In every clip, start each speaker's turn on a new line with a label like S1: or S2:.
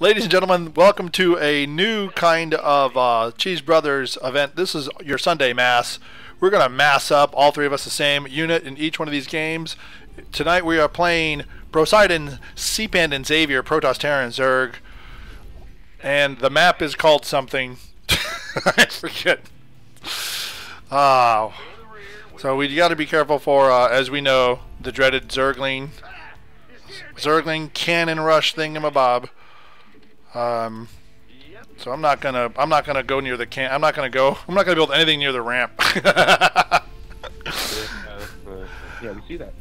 S1: Ladies and gentlemen, welcome to a new kind of uh, Cheese Brothers event. This is your Sunday Mass. We're going to mass up, all three of us, the same unit in each one of these games. Tonight we are playing Poseidon, Seapand, and Xavier, Protoss, Terran, Zerg. And the map is called something. I forget. Oh. So we got to be careful for, uh, as we know, the dreaded Zergling. Zergling cannon rush thingamabob. Um, so I'm not gonna I'm not gonna go near the can I'm not gonna go I'm not gonna build anything near the ramp.
S2: yeah, we see that.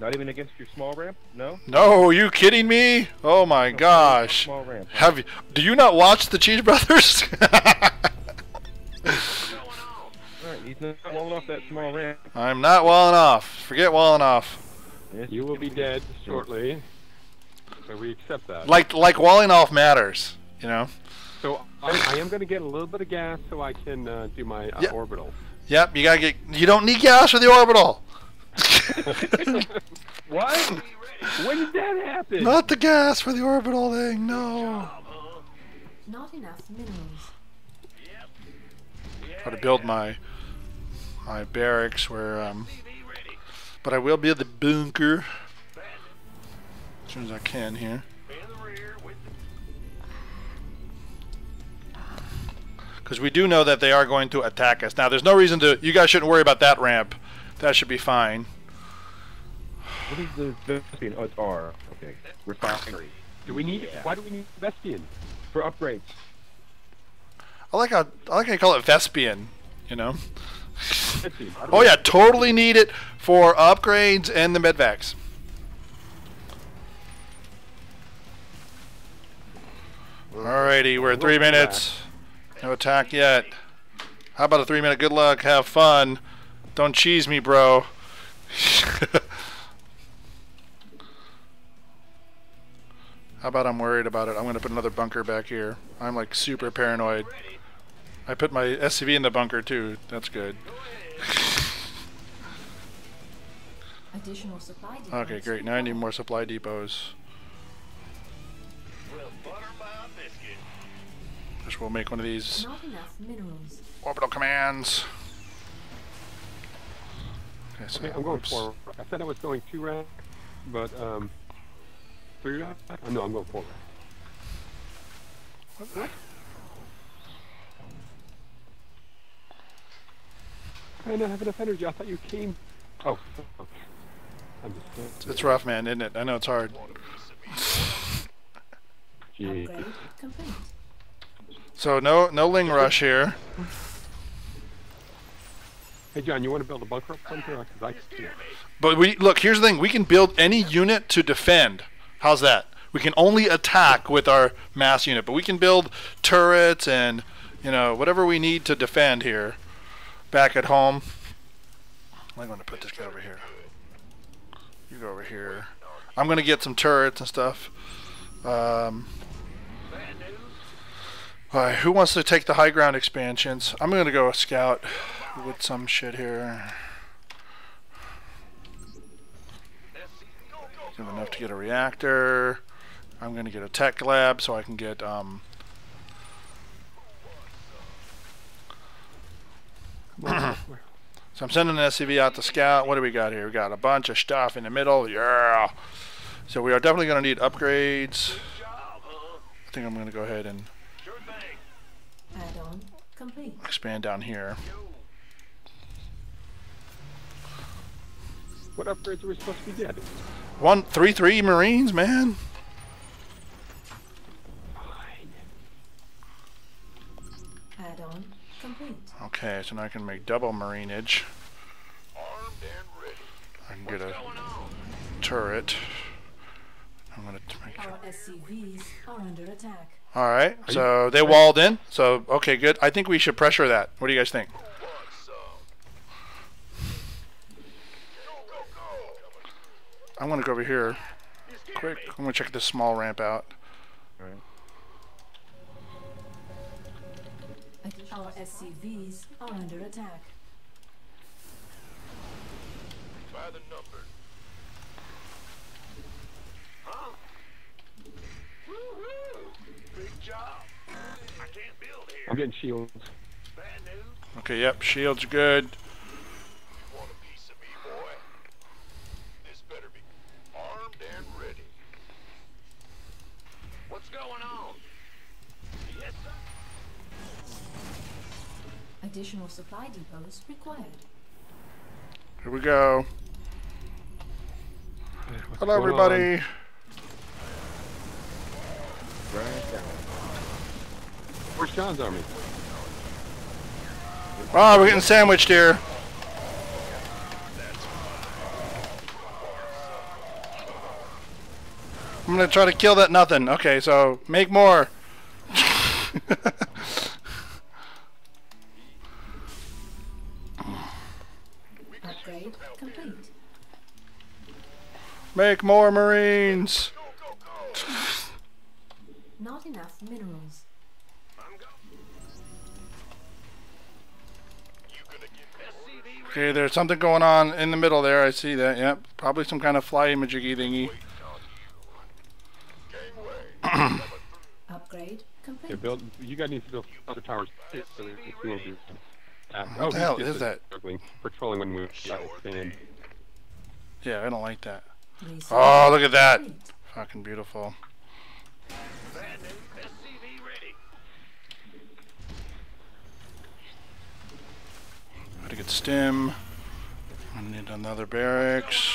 S2: Not even against your small ramp? No?
S1: no, are you kidding me? Oh my gosh.
S2: Small ramp.
S1: Have you, do you not watch the Cheese Brothers?
S2: Alright, he's not walling off that small ramp.
S1: I'm not well enough. Forget well enough.
S2: Yes,
S3: You will be dead shortly. So we accept that.
S1: Like like walling off matters, you know.
S3: So I, I am going to get a little bit of gas so I can uh, do my uh,
S1: Yeah.
S3: orbital.
S1: Yep, you gotta get. You don't need gas for the orbital.
S3: What? when did that happen?
S1: Not the gas for the orbital thing. No.
S4: Not enough minerals.
S1: Try to build my my barracks where um. But I will build the bunker as soon as I can here. Because we do know that they are going to attack us. Now, there's no reason to. You guys shouldn't worry about that ramp. That should be fine.
S2: What is the Vespian? Oh, it's R. Okay. Refinery.
S3: Do we need?
S2: Yeah.
S3: Why do we need Vespian?
S2: For upgrades.
S1: I like how I like how you call it Vespian. You know.
S3: Vespian. I don't
S1: Oh yeah, totally need it for upgrades and the medvacs. Alrighty, we're at three minutes. No attack yet. How about a three minute good luck? Have fun. Don't cheese me, bro. How about I'm worried about it? I'm gonna put another bunker back here. I'm like super paranoid. I put my SCV in the bunker too. That's good.
S4: Additional supply depots.
S1: Okay, great. Now I need more supply depots. Which we'll make one of these
S4: Not enough minerals.
S1: orbital commands. Okay, so
S3: Okay, I'm going
S1: oops.
S3: four. I said I was going two rack, but um, three rack. Oh, no, I'm going four rack. What? I don't have enough energy. I thought you came. Oh, okay. Just.
S1: It's rough, man, isn't it? I know it's hard.
S3: Gee.
S4: Upgrade complete.
S1: So no no ling rush here.
S3: Hey, John, you want to build a bunker up front here? Because I can't.
S1: But we look, here's the thing, we can build any unit to defend. How's that? We can only attack with our mass unit, but we can build turrets and you know, whatever we need to defend here back at home. I'm going to put this guy over here. You go over here. I'm going to get some turrets and stuff. Um, Alright, who wants to take the high ground expansions? I'm going to go scout with some shit here. Give enough to get a reactor. I'm going to get a tech lab so I can get um, So I'm sending an SCV out to scout. What do we got here? We got a bunch of stuff in the middle. Yeah. So we are definitely going to need upgrades. I think I'm going to go ahead and
S4: complete.
S1: expand down here.
S3: what upgrades are we supposed to be getting?
S1: One, three, three Marines, man.
S4: Add-on complete.
S1: Okay, so now I can make double Marineage. I can get a turret. I'm going to make
S4: Our SCVs are under attack.
S1: All right, so they walled in. So okay, good. I think we should pressure that. What do you guys think? I'm gonna go over here. Quick, I'm gonna check this small ramp out.
S2: Alright.
S4: Our SCVs are under attack.
S5: By the number. Huh?
S3: I'm getting shields.
S1: Okay, yep, shield's good.
S5: Want a piece of me, boy? This better be armed and ready. What's going on? Yes, sir.
S4: Additional supply depots required.
S1: Here we go.
S3: What's
S1: Hello, everybody.
S2: Right down.
S3: on? Where's John's army?
S1: Oh, we're getting sandwiched here. I'm gonna try to kill that nothing. Okay, so make more.
S4: Upgrade complete.
S1: make more Marines.
S4: Not enough minerals.
S1: Okay, there's something going on in the middle there. I see that. Yep, probably some kind of fly imaging thingy.
S4: Upgrade complete.
S3: They're build. You guys need to build other towers. So that the will be. Uh,
S1: What the hell is that?
S3: Patrolling when we expand.
S1: Yeah, I don't like that. Oh, look at that. Fucking beautiful.
S5: Bad news. SCV ready.
S1: Gotta stim. I need another barracks.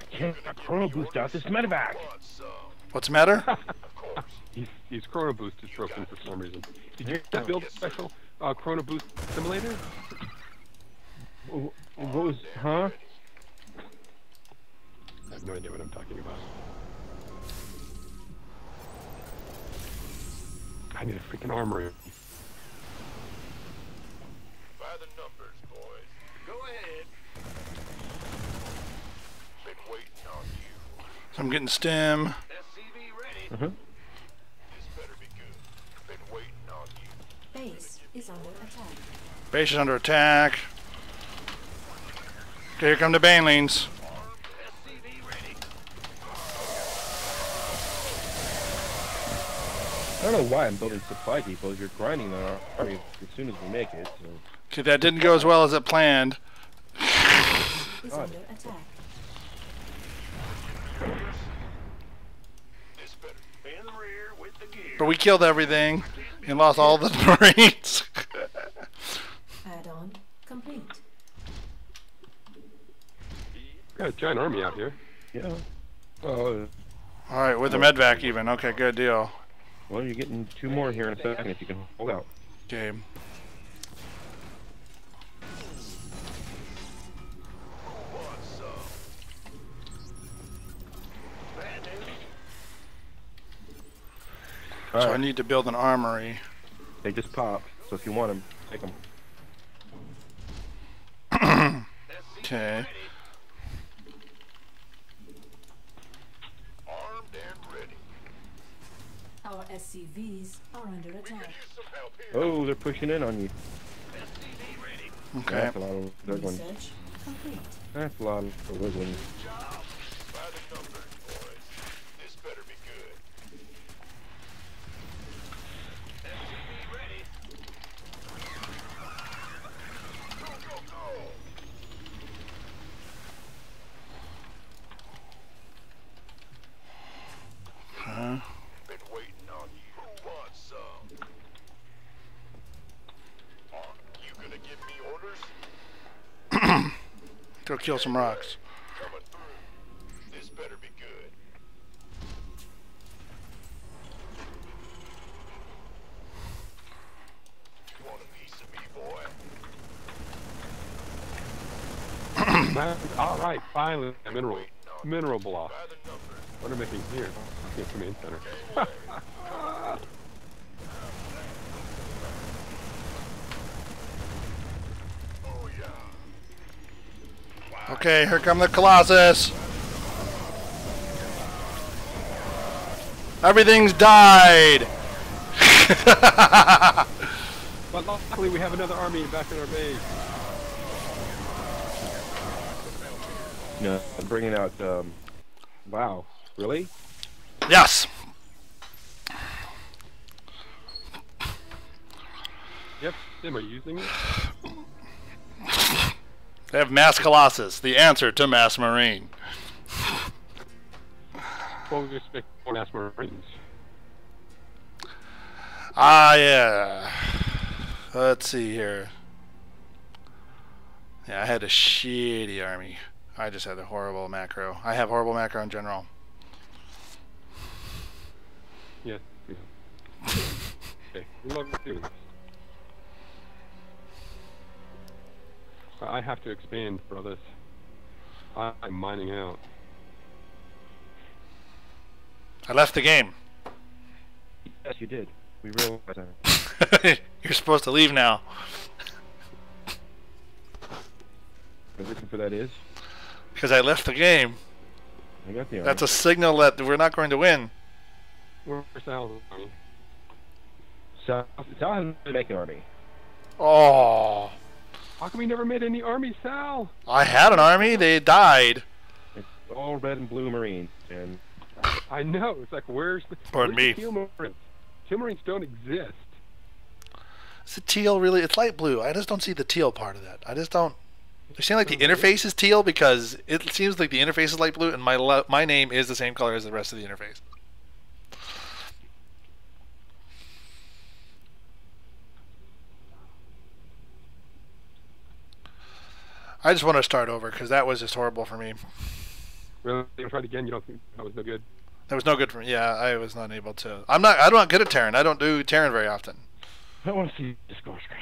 S2: I can't get chrono boost out this medevac.
S5: Want?
S1: What's the matter?
S3: He's, his chrono boost is broken for some reason. Did you just build a special uh, chrono boost simulator?
S2: What was, huh?
S3: I have no idea what I'm talking about. I need a freaking armory.
S5: By the numbers, boys. Go ahead. Been waiting on you.
S1: So I'm getting stim.
S5: SCV ready.
S2: Uh-huh.
S5: This better be good. Been waiting on you.
S4: Base is under attack.
S1: Base is under attack. Okay, here come the banelings.
S5: SCV.
S2: I don't know why I'm building supply depots. You're grinding on our army as soon as we make it. So.
S1: Okay, that didn't go as well as it planned.
S4: Is under attack.
S5: This better be in the rear with the gear.
S1: But we killed everything and lost all the Marines.
S4: Add-on complete.
S3: Got a giant army out here.
S2: Yeah. Uh, oh,
S1: Alright, with the medvac even. Okay, good deal.
S2: well, you're getting two more here in a second if you can hold out.
S1: Okay.
S2: All
S1: So I need to build an armory.
S2: They just popped. So if you want them, take them.
S1: Okay.
S5: Armed and ready.
S4: Our SCVs are under attack.
S5: Use some help here.
S2: Oh, they're pushing in on you.
S1: Okay.
S2: That's a lot of wiggling.
S4: Research complete.
S2: That's a lot of wiggling.
S5: By the numbers, boys. This better be good. SCV ready. Go, go, go.
S1: Huh?
S5: Been waiting on you. Who wants some? Are you gonna give me orders?
S1: Go kill some rocks.
S3: All right, finally, mineral, mineral block. What I making here? Okay, command center.
S1: Okay, here come the Colossus. Everything's died.
S3: but luckily we have another army back at our base.
S2: Yeah, I'm bringing out, um, wow, really?
S1: Yes.
S3: Yep, them are using it.
S1: They have Mass Colossus, the answer to Mass Marine.
S3: Well, we expect more mass marines.
S1: Ah, yeah. Let's see here. Yeah, I had a shitty army. I just had a horrible macro. I have horrible macro in general.
S3: Yeah. yeah. okay, I have to expand, brothers. I- I'm mining out.
S1: I left the game.
S2: Yes, you did. We realized that.
S1: You're supposed to leave now.
S2: The reason for that is,
S1: Because I left the game.
S2: I got the army.
S1: That's a signal that we're not going to win.
S3: Where's Sal's army?
S2: Sal, Sal hasn't been making army.
S1: Oh.
S3: How come we never made any army, Sal?
S1: I had an army, they died.
S2: It's all red and blue Marines, and
S3: I know. It's like, where's the.
S1: Pardon
S3: where's
S1: me.
S3: The teal Marines? Teal Marines don't exist.
S1: Is the teal really? It's light blue. I just don't see the teal part of that. I just don't. It seems like the interface is teal because it seems like the interface is light blue, and my my name is the same color as the rest of the interface. I just want to start over because that was just horrible for me.
S3: Really? You tried again? You don't think that was no good?
S1: That was no good for me. Yeah, I was not able to. I'm not. I'm not good at Terran. I don't do Terran very often.
S2: I want to see the score screen.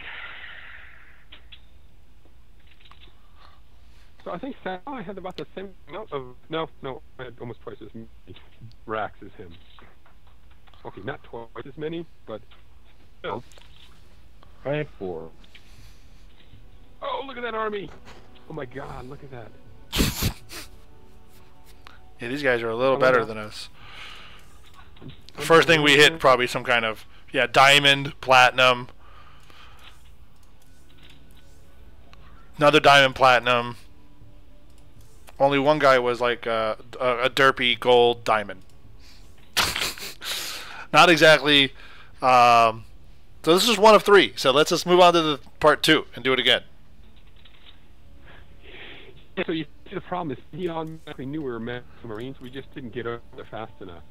S3: So I think Sal I had about the same amount of. No, no, I had almost twice as many racks as him. Okay, not twice as many, but. still.
S2: I have four.
S3: Oh, look at that army! Oh my god, look at that.
S1: Yeah, these guys are a little
S3: Oh,
S1: better than us. First thing we hit probably some kind of yeah diamond, platinum, another diamond, platinum. Only one guy was like uh, a, a derpy gold diamond. Not exactly. Um, so this is one of three. So let's just move on to the part two and do it again.
S3: Yeah, so you see, the problem is he automatically knew we were Ma- Marines. We just didn't get over there fast enough.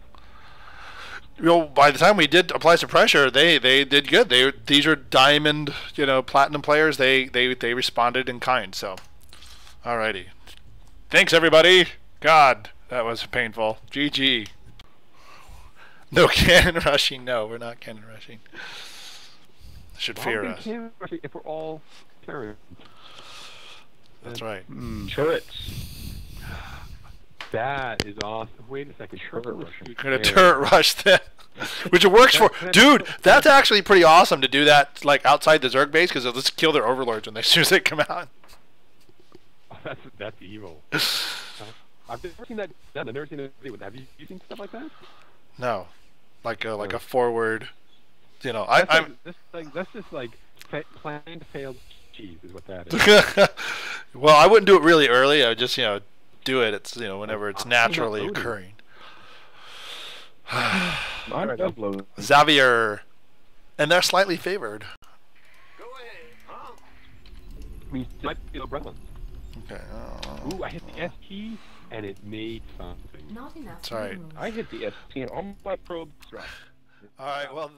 S1: you know, by the time we did apply some pressure, they they did good. They these are diamond, you know, platinum players. They they they responded in kind. So, alrighty, thanks everybody. God, that was painful. GG. No cannon rushing. No, we're not cannon rushing. Should fear us.
S3: if we're all Terran?
S1: That's right.
S2: Turrets.
S3: That is awesome. Wait a second.
S2: Turret
S3: Turret
S2: rushing.
S3: shoot
S1: Gonna
S3: there.
S1: turret rush them. Which it works for, dude. That's actually pretty awesome to do that, like outside the Zerg base, because they'll just kill their overlords when they, as soon as they come out.
S3: Oh, that's that's evil. Uh, I've never seen that done. I've never seen anybody with. Have you, you seen stuff like that?
S1: No, like a like
S3: Oh.
S1: a forward. You know, I,
S3: That's
S1: I'm.
S3: like, that's like that's just like fa- planned failed cheese is what that is.
S1: Well, I wouldn't do it really early. I would just you know do it. It's you know whenever it's naturally occurring.
S3: Alright.
S2: uploading.
S1: Xavier, and they're slightly favored.
S5: Go ahead, huh?
S3: I might be the Brethans.
S1: Okay. uh,
S3: Ooh, I hit the S key and it made something.
S4: Not enough
S1: That's right.
S2: I hit the S key and all my probes dropped.
S1: all right. Well.